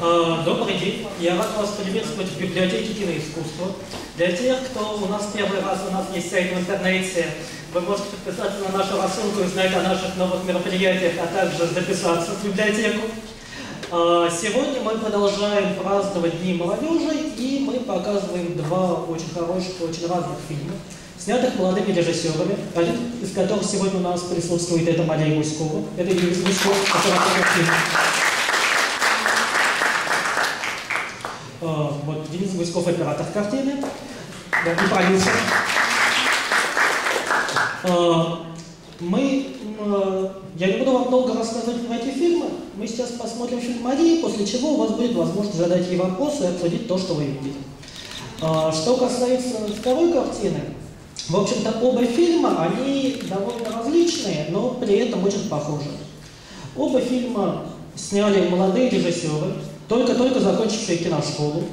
Э, Добрый день. Я рад вас приветствовать в библиотеке киноискусства. Для тех, кто у нас первый раз, у нас есть сайт в интернете, вы можете подписаться на нашу рассылку и узнать о наших новых мероприятиях, а также записаться в библиотеку. Э, Сегодня мы продолжаем праздновать Дни молодежи, и мы показываем два очень хороших, очень разных фильма, снятых молодыми режиссерами, один из которых сегодня у нас присутствует, это Мария Гуськова. Это Денис Гуськов, оператор фильма. Э, Вот Денис Гуськов, оператор картины, да, и продюсер. Мы, я не буду вам долго рассказывать про эти фильмы. Мы сейчас посмотрим фильм Марии, после чего у вас будет возможность задать ей вопросы и обсудить то, что вы видите. Э, Что касается второй картины, в общем-то, оба фильма, они довольно различные, но при этом очень похожи. Оба фильма сняли молодые режиссеры, только-только закончившие киношколу.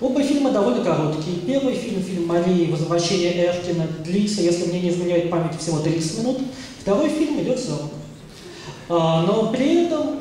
Оба фильма довольно короткие. Первый фильм, фильм Марии «Возвращение Эркина» длится, если мне не изменяет память, всего 30 минут. Второй фильм идет 40. А, но при этом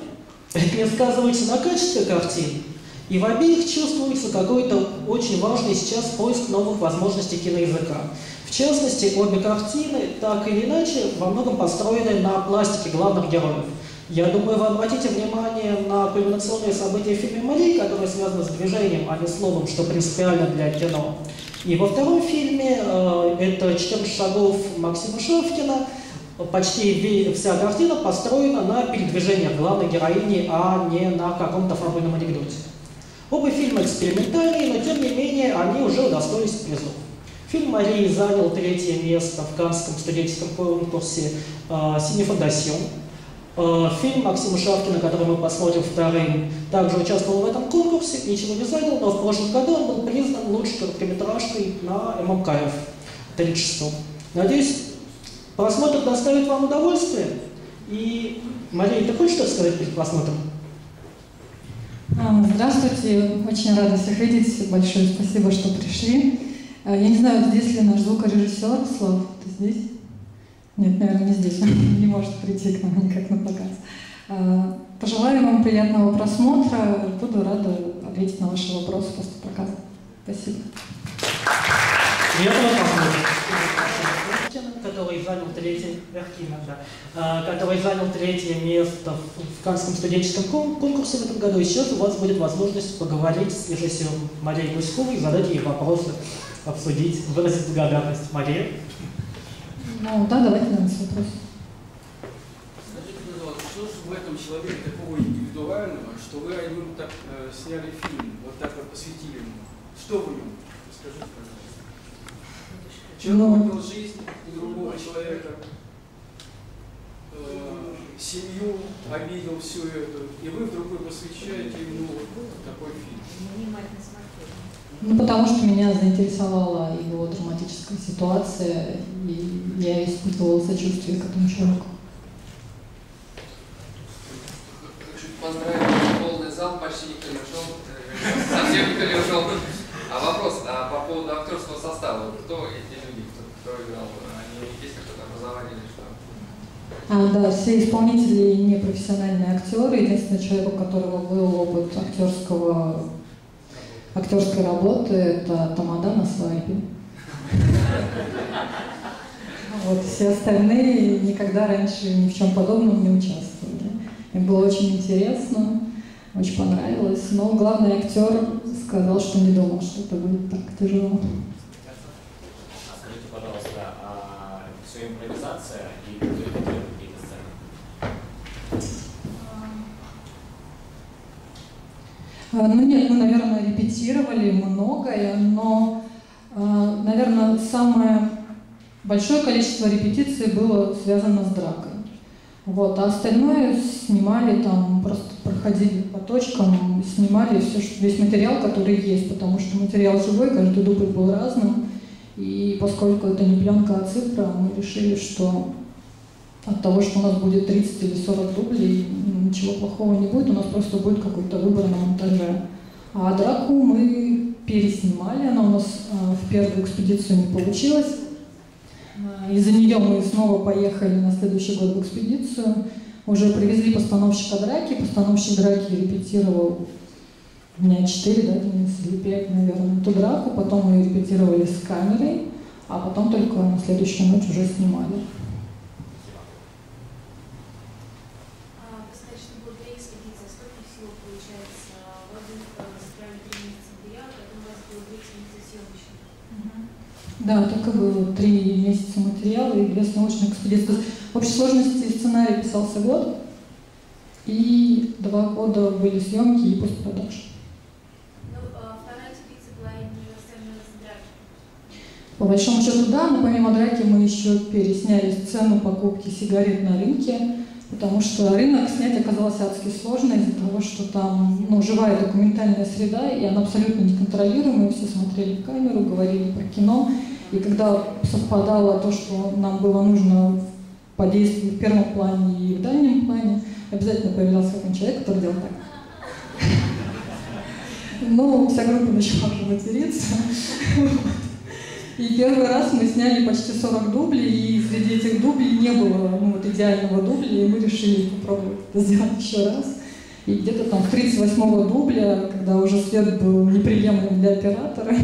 это не сказывается на качестве картин. И в обеих чувствуется какой-то очень важный сейчас поиск новых возможностей киноязыка. В частности, обе картины, так или иначе, во многом построены на пластике главных героев. Я думаю, вы обратите внимание на кульминационные события в фильме «Мария», которые связаны с движением, а не словом, что принципиально для кино. И во втором фильме э, это «14 шагов» Максима Шевкина. Почти вся картина построена на передвижениях главной героини, а не на каком-то фабульном анекдоте. Оба фильма экспериментальные, но тем не менее они уже удостоились призов. Фильм Марии занял третье место в Каннском студенческом конкурсе э, «Синий фондасьон». Э, Фильм Максима Шавкина, который мы посмотрим вторым, также участвовал в этом конкурсе, ничего не занял, но в прошлом году он был признан лучшей короткометражкой на ММКФ 36 Надеюсь, просмотр доставит вам удовольствие. И, Мария, ты хочешь что-то сказать перед просмотром? А, Здравствуйте, очень рада всех видеть. Большое спасибо, что пришли. А, Я не знаю, здесь ли наш звукорежиссер, Слав, ты здесь? Нет, наверное, не здесь, он не может прийти к нам никак на показ. Пожелаю вам приятного просмотра, буду рада ответить на ваши вопросы после показа. Спасибо. Приятного просмотра. который занял третье, Эркина, да, а, который занял третье место в Каннском студенческом кон- конкурсе в этом году. И сейчас у вас будет возможность поговорить с режиссером Марией Гуськовой, задать ей вопросы, обсудить, выразить благодарность. Мария? Ну да, давайте на нас вопрос. Скажите, пожалуйста, что же в этом человеке такого индивидуального, что вы о нем так э, сняли фильм, вот так вот посвятили ему? Что в нем? Расскажите, пожалуйста. Человек Ну. отнял жизнь у другого человека, э, семью, обидел всю эту, и вы вдруг вы посвящаете ему такой фильм. Ну, потому что меня заинтересовала его драматическая ситуация, и я испытывала сочувствие к этому человеку. Хочу поздравить, полный зал, почти никто не ушел, э, совсем никто не ушел. А вопрос а по поводу актерского состава. Кто эти люди, кто, кто играл? Они есть какое-то образование или что? А, да, все исполнители не профессиональные актеры. Единственный человек, у которого был опыт актерского, актерской работы, это Тамада на свадьбе. Вот, все остальные никогда раньше ни в чем подобном не участвовали. Им было очень интересно, очень понравилось. Но главный актер сказал, что не думал, что это будет так тяжело. А скажите, пожалуйста, а все импровизация и вы репетировали какие-то сцены? А, Ну нет, мы, наверное, репетировали многое, но, а, наверное, самое большое количество репетиций было связано с дракой. Вот, а остальное снимали там, просто проходили по точкам, снимали все, весь материал, который есть, потому что материал живой, каждый дубль был разным. И поскольку это не пленка, а цифра, мы решили, что от того, что у нас будет 30 или 40 дублей, ну, ничего плохого не будет, у нас просто будет какой-то выбор на монтаже. А драку мы переснимали, она у нас а, в первую экспедицию не получилась. А, Из-за нее мы снова поехали на следующий год в экспедицию. Уже привезли постановщика драки, постановщик драки репетировал дня 4, да, или 5, наверное, эту драку. Потом мы ее репетировали с камерой, а потом только на следующую ночь уже снимали. А, Вы сказали, что было две экспедиции. Сколько всего получается? В одну собрали три месяца материала, потом у вас было две экспедиции съемочных. Да, так и было. Три месяца материала и две съемочные экспедиции. В общей сложности сценарий писался год, и два года были съемки и постпродаж. Ну, а. По большому счету, да, но помимо драки мы еще пересняли сцену покупки сигарет на рынке, потому что рынок снять оказался адски сложно из-за того, что там ну, живая документальная среда, и она абсолютно неконтролируемая, все смотрели в камеру, говорили про кино, и когда совпадало то, что нам было нужно по действию в первом плане и в дальнем плане, обязательно появлялся какой-нибудь человек, который делал так. Ну, вся группа начала уже материться. И первый раз мы сняли почти 40 дублей, и среди этих дублей не было ну, вот, идеального дубля, и мы решили попробовать это сделать еще раз. И где-то там в 38-го дубля, когда уже свет был неприемлем для оператора,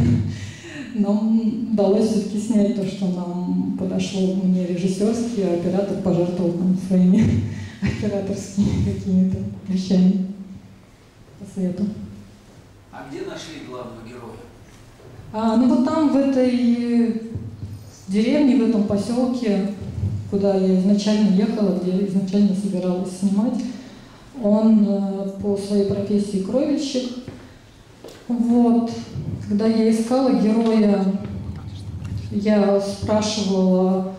нам удалось все-таки снять то, что нам подошло мне режиссерски, а оператор пожертвовал нам своими операторскими какими-то вещами по свету. А где нашли главного героя? А, ну вот там, в этой деревне, в этом поселке, куда я изначально ехала, где я изначально собиралась снимать, он э, по своей профессии кровельщик. Вот. Когда я искала героя, я спрашивала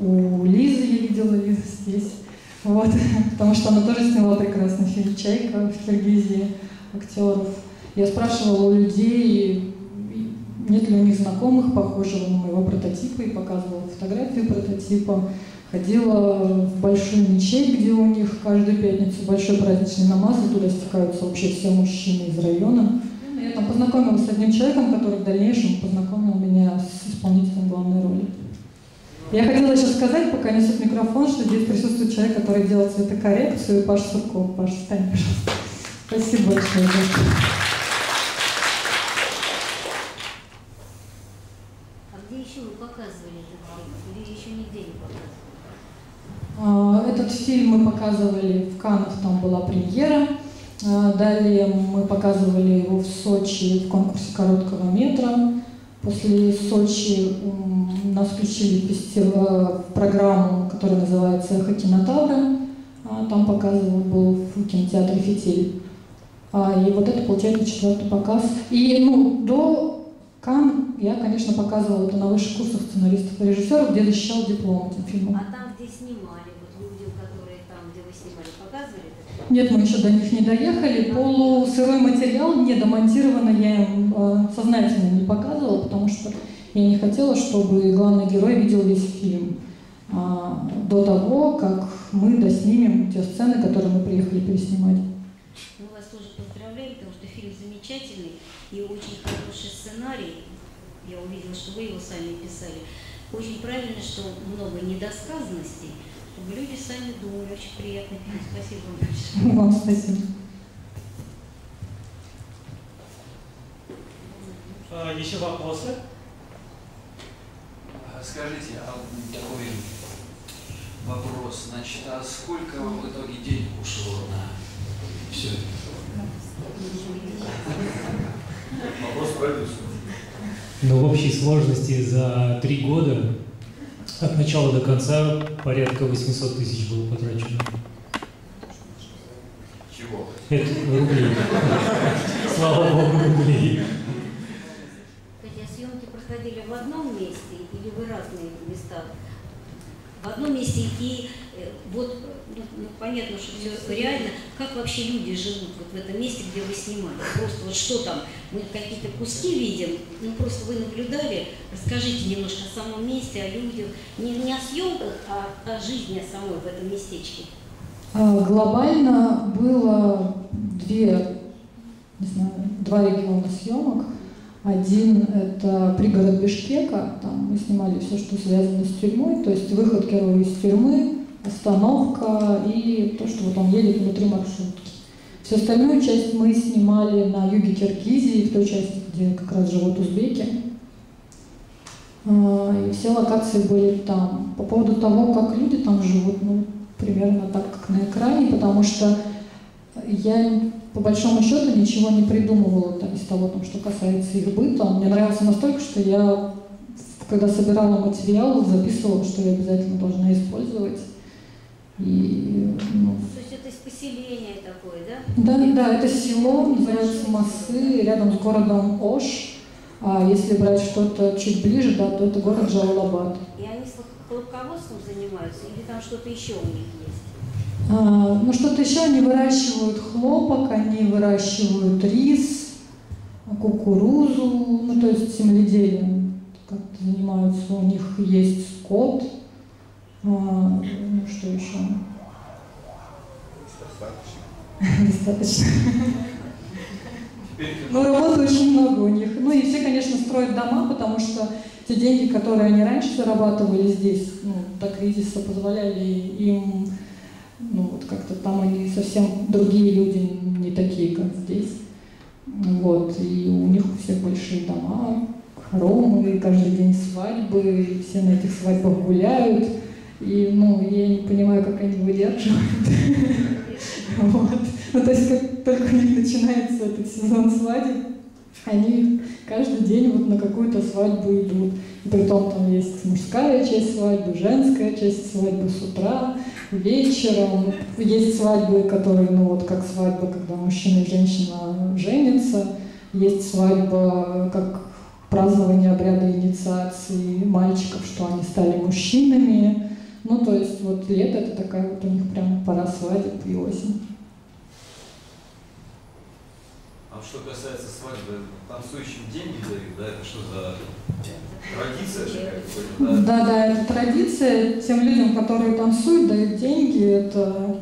у Лизы, я видела Лизу здесь, вот, потому что она тоже сняла прекрасный фильм «Чайка» в Киргизии актеров. Я спрашивала у людей, нет ли у них знакомых, похожего на моего прототипа, и показывала фотографии прототипа. Ходила в большую мечеть, где у них каждую пятницу большой праздничный намаз, и туда стекаются вообще все мужчины из района. Я там познакомилась с одним человеком, который в дальнейшем познакомил меня с исполнителем главной роли. Я хотела еще сказать, пока несут микрофон, что здесь присутствует человек, который делал цветокоррекцию, Паш Сурков. Паш, встань, пожалуйста. Спасибо большое. А где еще вы показывали этот фильм? Или еще нигде не показывали? А, Этот фильм мы показывали в Каннах, там была премьера. А, Далее мы показывали его в Сочи в конкурсе короткого метра. После Сочи нас включили в фестиваль- в программу, которая называется «Эхо кинотавра». Там показывал был в кинотеатре «Фитиль». А, И вот это получается четвертый показ. И ну, до Кан я, конечно, показывала это на высших курсах сценаристов и режиссеров, где защищал диплом этим фильмом. А там, где снимали, вот люди, которые там, где вы снимали, показывали? Нет, мы еще до них не доехали. Полусырой материал не домонтировано, я им э, сознательно не показывала, потому что я не хотела, чтобы главный герой видел весь фильм а, до того, как мы доснимем те сцены, которые мы приехали переснимать. Мы вас тоже поздравляем, потому что фильм замечательный и очень хороший сценарий. Я увидела, что вы его сами писали. Очень правильно, что много недосказанностей, чтобы люди сами думали. Очень фильм. Спасибо вам большое. Вам спасибо. А, Еще вопросы? А, Скажите, а такой вопрос, значит, а сколько в итоге денег ушло на все это? Вопрос продюсеру. Но в общей сложности за три года от начала до конца порядка 800 тысяч было потрачено. Чего? Это рублей. Слава богу, рублей. Кстати, а съемки проходили в одном месте или в разные места? В одном месте и э, вот, ну, ну, понятно, что все реально, как вообще люди живут вот в этом месте, где вы снимали? Просто вот что там, мы какие-то куски видим, ну просто вы наблюдали, расскажите немножко о самом месте, о людях, не, не о съемках, а о жизни самой в этом местечке. А, Глобально было две, не знаю, два региона съемок. Один – это пригород Бишкека, там мы снимали все, что связано с тюрьмой, то есть выход героя из тюрьмы, остановка и то, что вот он едет внутри маршрутки. Всю остальную часть мы снимали на юге Киргизии, в той части, где как раз живут узбеки. А, и все локации были там. По поводу того, как люди там живут, ну, примерно так, как на экране, потому что я по большому счету ничего не придумывала там, из того, там, что касается их быта. Он мне нравился настолько, что я, когда собирала материал, записывала, что я обязательно должна использовать. И, ну, То есть это из поселения такое, да? да, да, это село, называется Масы, рядом с городом Ош. А если брать что-то чуть ближе, да, то это город Джалалабад. И они с хлопководством занимаются или там что-то еще у них есть? А, ну, что-то еще они выращивают хлопок, они выращивают рис, кукурузу, ну, то есть земледелием как-то занимаются. У них есть скот. А, ну, что еще? Достаточно. Ну, работы очень много у них. Ну, и все, конечно, строят дома, потому что те деньги, которые они раньше зарабатывали здесь, ну, до кризиса позволяли им, ну, вот как-то там они совсем другие люди, не такие, как здесь. Вот, и у них у всех большие дома, хоромы, каждый день свадьбы, и все на этих свадьбах гуляют. И, ну, я не понимаю, как они выдерживают. Вот. Ну, то есть, как только у них начинается этот сезон свадеб, они каждый день вот на какую-то свадьбу идут. И притом там есть мужская часть свадьбы, женская часть свадьбы с утра, вечером. Есть свадьбы, которые, ну вот как свадьба, когда мужчина и женщина женятся. Есть свадьба, как празднование обряда инициации мальчиков, что они стали мужчинами. Ну, то есть вот лето это такая вот у них прям пора свадеб и осень. А что касается свадьбы, танцующим деньги дают, да? Это что за традиция же какая-то? Да, да, это традиция. Тем людям, которые танцуют, дают деньги. Это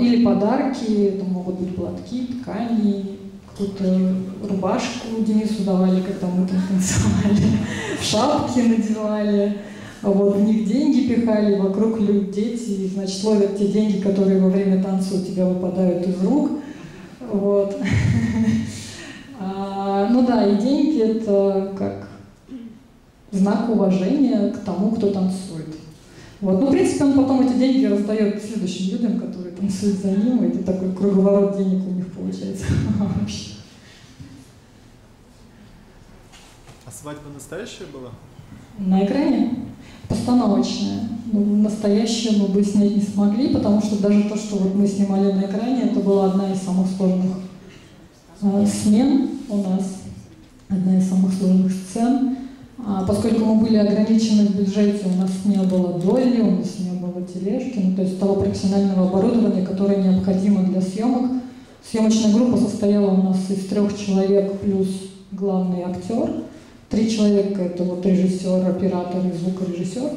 или подарки, это могут быть платки, ткани, какую-то рубашку Денису давали, когда мы там танцевали, шапки надевали. Вот, в них деньги пихали, вокруг люди, дети, значит, ловят те деньги, которые во время танца у тебя выпадают из рук. Вот. А, ну да, и деньги это как знак уважения к тому, кто танцует. Вот. Ну, в принципе, он потом эти деньги раздает следующим людям, которые танцуют за ним, и это такой круговорот денег у них получается вообще. А свадьба настоящая была? На экране постановочная. Ну, настоящую мы бы снять не смогли, потому что даже то, что вот мы снимали на экране, это была одна из самых сложных э, смен у нас, одна из самых сложных сцен. А поскольку мы были ограничены в бюджете, у нас не было доли, у нас не было тележки, ну, то есть того профессионального оборудования, которое необходимо для съемок. Съемочная группа состояла у нас из трех человек плюс главный актер. Три человека – это вот режиссер, оператор и звукорежиссер.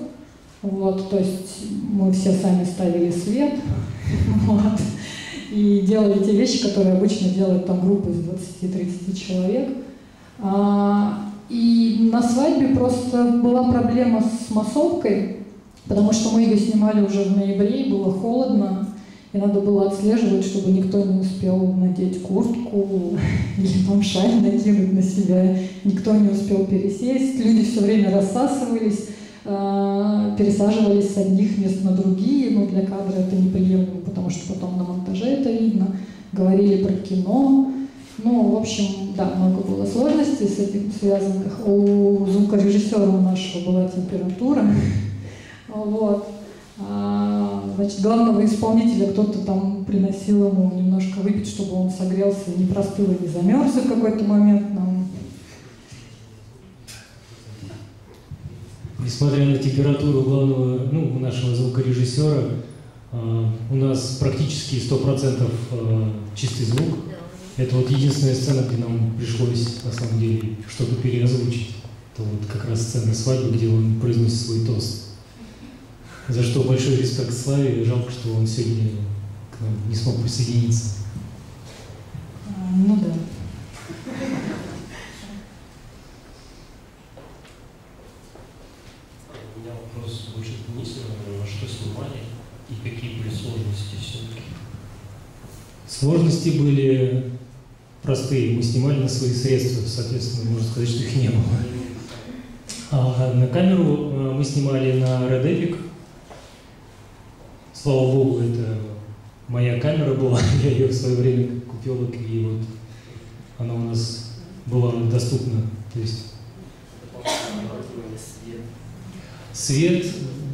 Вот, то есть мы все сами ставили свет вот, и делали те вещи, которые обычно делают там группа из 20-30 человек. А, и на свадьбе просто была проблема с массовкой, потому что мы ее снимали уже в ноябре, и было холодно, и надо было отслеживать, чтобы никто не успел надеть куртку или там шаль накинуть на себя, никто не успел пересесть, люди все время рассасывались, пересаживались с одних мест на другие, но для кадра это неприемлемо, потому что потом на монтаже это видно, говорили про кино, ну, в общем, да, много было сложностей с этим связанных. У звукорежиссера нашего была температура, вот. А, значит, главного исполнителя кто-то там приносил ему немножко выпить, чтобы он согрелся, не простыл и не замерз в какой-то момент. Нам Несмотря на температуру главного, ну, нашего звукорежиссера, э, у нас практически 100% э, чистый звук. Это вот единственная сцена, где нам пришлось, на самом деле, что-то переозвучить. Это вот как раз сцена свадьбы, где он произносит свой тост. За что большой респект Славе. Жалко, что он сегодня к нам не смог присоединиться. а, ну да. У меня вопрос больше к Денису, наверное, на что снимали и какие были сложности были простые. Мы снимали на свои средства, соответственно, можно сказать, что их не было. А на камеру э, мы снимали на Red Epic. Слава богу, это моя камера была. Я ее в свое время купил, и вот она у нас была доступна. То есть свет,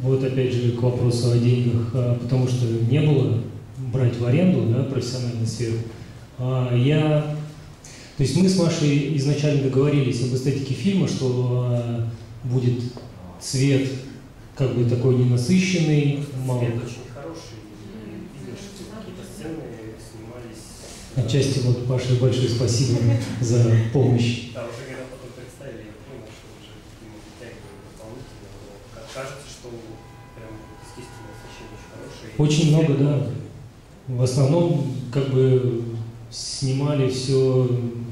вот опять же к вопросу о деньгах, а, потому что не было брать в аренду да, профессиональный свет. А я, то есть мы с Машей изначально договорились об эстетике фильма, что а, будет цвет как бы такой ненасыщенный, мало. Очень хороший, видно, что какие-то сцены снимались... Отчасти вот Паше большое спасибо за помощь. Да, уже когда потом представили, я понял, что уже фильм вытягивают дополнительно, но как кажется, что прям естественное освещение очень хорошее. много, да. В основном, как бы, снимали все,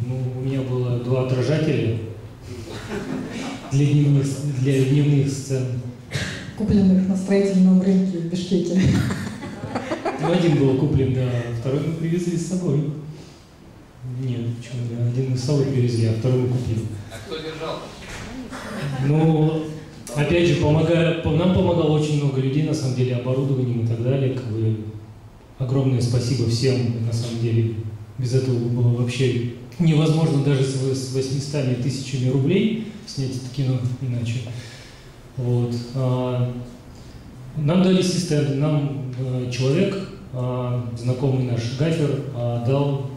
ну, у меня было два отражателя для дневных, для дневных сцен. Купленных на строительном рынке в Бишкеке. Ну, один был куплен, да, второй мы привезли с собой. Нет, почему, да, один мы с собой привезли, а второй мы купили. А кто держал? Ну, опять же, помогая, по- нам помогало очень много людей, на самом деле, оборудованием и так далее. Как бы, огромное спасибо всем, на самом деле. Без этого было вообще невозможно даже с вос- с 800 тысячами рублей снять это кино иначе. Вот. А, Нам дали ассистенты, нам э, человек, а, знакомый наш гафер, а, дал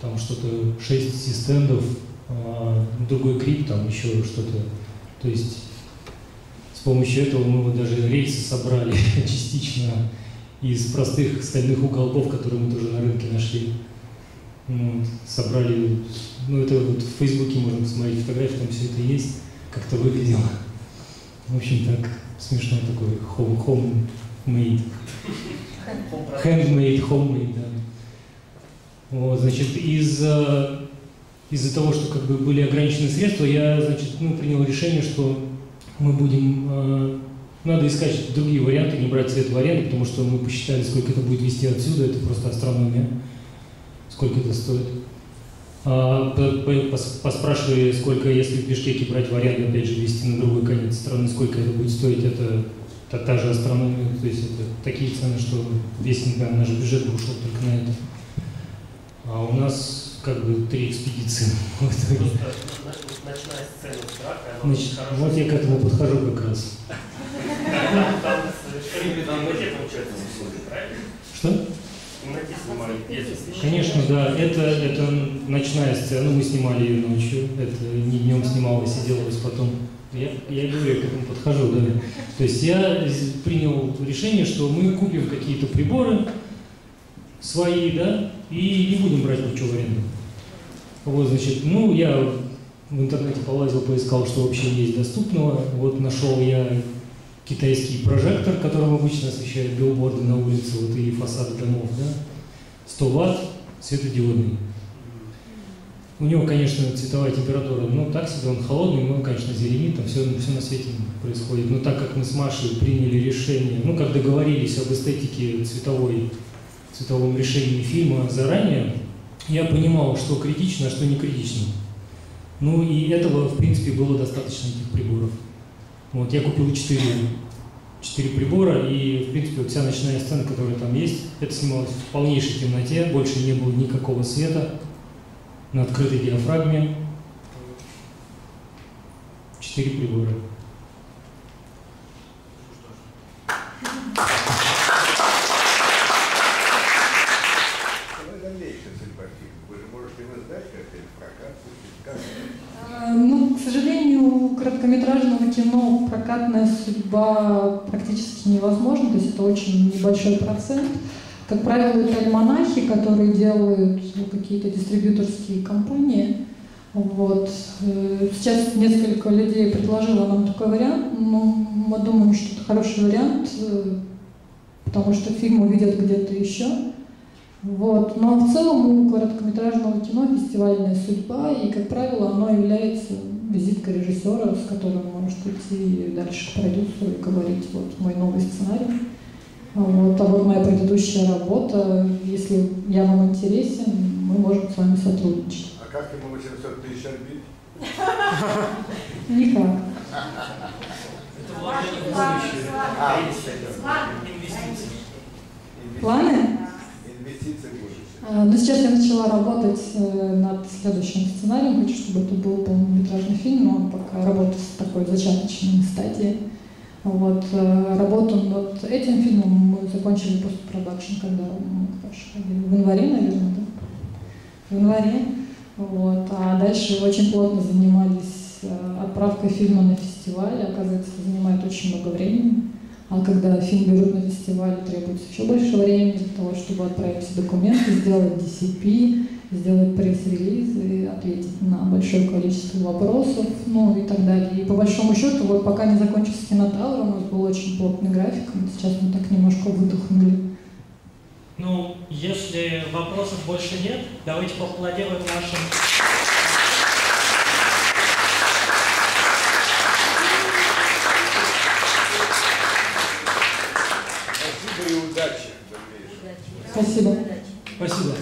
там что-то 6 ассистентов, а, другой крип, там еще что-то. То есть с помощью этого мы вот даже рельсы собрали частично из простых стальных уголков, которые мы тоже на рынке нашли. Вот, собрали, ну это вот в Фейсбуке можно посмотреть фотографии, там все это есть, как это выглядело. В общем, так смешно такой home, homemade. Handmade, homemade, да. Вот, значит, из-за из-за того, что как бы были ограничены средства, я, значит, ну, принял решение, что мы будем, э, надо искать другие варианты, не брать цвет в аренду, потому что мы посчитали, сколько это будет вести отсюда, это просто астрономия, сколько это стоит. А, по- по- пос- поспрашивали, сколько, если в Бишкеке брать в аренду, опять же, вести на другой конец страны, сколько это будет стоить, это та, та же астрономия, то есть это такие цены, что весь например, наш бюджет бы ушел только на это. А у нас как бы три экспедиции в итоге. Просто на- ночная сцена с дракой, она Значит, очень хорошо вот я к этому подхожу как раз. Там темноте получается? Что? Конечно, да. Это, это ночная сцена, мы снимали ее ночью. Это не днем снималось и делалось потом. Я, я говорю, я к этому подхожу, да. То есть я принял решение, что мы купим какие-то приборы свои, да, и не будем брать ничего в аренду. Вот, значит, ну, я в интернете полазил, поискал, что вообще есть доступного. Вот нашел я китайский прожектор, которым обычно освещают билборды на улице, вот и фасады домов, да. 100 ватт, светодиодный. У него, конечно, цветовая температура, ну, так себе, он холодный, но, конечно, зеленит, там все, все на свете происходит. Но так как мы с Машей приняли решение, ну, как договорились об эстетике цветовой, цветовом решении фильма заранее, я понимал, что критично, а что не критично. Ну, и этого, в принципе, было достаточно, этих приборов. Вот, я купил четыре, четыре прибора, и, в принципе, вся ночная сцена, которая там есть, это снималось в полнейшей темноте, больше не было никакого света, на открытой диафрагме. Четыре прибора. Давай дальнейшая судьба фильма. Вы же можете его сдать как-то или в прокат пустить. Как? А, Ну, к сожалению, у короткометражного кино прокатная судьба практически невозможна, то есть это очень небольшой процент. Как правило, это альманахи, которые делают ну, какие-то дистрибьюторские компании. Вот. Э, Сейчас несколько людей предложило нам такой вариант, но мы думаем, что это хороший вариант, э, потому что фильм увидят где-то еще. Вот. Но в целом у короткометражного кино фестивальная судьба, и, как правило, оно является визиткой режиссера, с которым может идти дальше к продюсеру и говорить, вот мой новый сценарий. Вот. А вот моя предыдущая работа, если я вам интересен, мы можем с вами сотрудничать. А как ему 800 тысяч отбить? Никак. А. Планы? Будущее. А, Ну, сейчас я начала работать э, над следующим сценарием. Хочу, чтобы это был полнометражный фильм, но пока работает в такой зачаточной стадии. Вот. э, Работу над этим фильмом мы закончили постпродакшн, когда мы ходили. в январе, наверное, да? В январе. Вот. А дальше очень плотно занимались э, отправкой фильма на фестиваль. Оказывается, занимает очень много времени. А когда фильм берут на фестиваль, требуется еще больше времени для того, чтобы отправить все документы, сделать DCP, сделать пресс-релиз и ответить на большое количество вопросов, ну и так далее. И по большому счету, вот пока не закончился кинотавр, у нас был очень плотный график, и сейчас мы так немножко выдохнули. Ну, если вопросов больше нет, давайте поаплодируем нашим Спасибо и удачи в дальнейшем. Спасибо. Спасибо.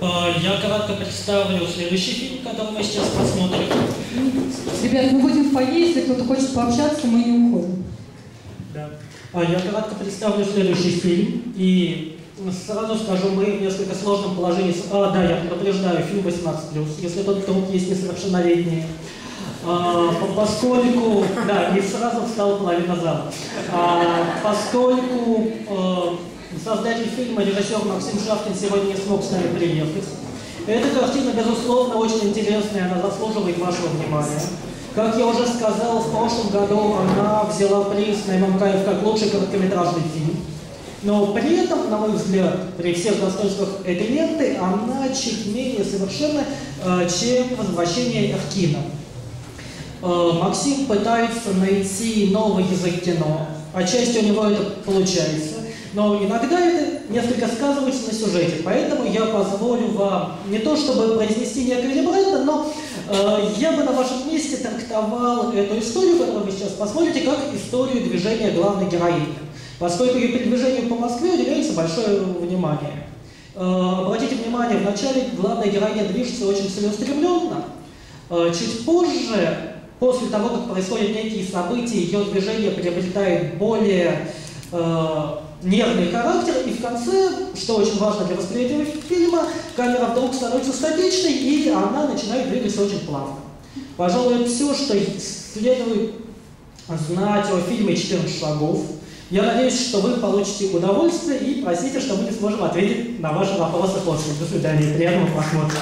Э, Я кратко представлю следующий фильм, который мы сейчас посмотрим. Ребят, мы будем в фойе, если кто-то хочет пообщаться, мы не уходим. Да. А Я кратко представлю следующий фильм. И сразу скажу, мы в несколько сложном положении. А, да, я предупреждаю, фильм 18+, если тот вдруг есть несовершеннолетние. А, по- поскольку, да, и сразу встала половина зала. А, поскольку э, создатель фильма, режиссер Максим Шавкин сегодня не смог с нами приехать. Эта картина, безусловно, очень интересная, она заслуживает вашего внимания. Как я уже сказал, в прошлом году она взяла приз на ММКФ как лучший короткометражный фильм. Но при этом, на мой взгляд, при всех достоинствах этой ленты, она чуть менее совершенна, э, чем «Возвращение в кино». Э, Максим пытается найти новый язык кино. Отчасти у него это получается. Но иногда это несколько сказывается на сюжете. Поэтому я позволю вам не то чтобы произнести некое либретто, но э, я бы на вашем месте трактовал эту историю, которую вы сейчас посмотрите, как историю движения главной героини. Поскольку ее передвижению по Москве уделяется большое внимание. Э, обратите внимание, вначале главная героиня движется очень целеустремленно. Э, чуть позже После того, как происходят некие события, ее движение приобретает более э, нервный характер, и в конце, что очень важно для восприятия фильма, камера вдруг становится статичной, и она начинает двигаться очень плавно. Пожалуй, это все, что следует знать о фильме «14 шагов». Я надеюсь, что вы получите удовольствие, и простите, что мы не сможем ответить на ваши вопросы после. До свидания, приятного просмотра.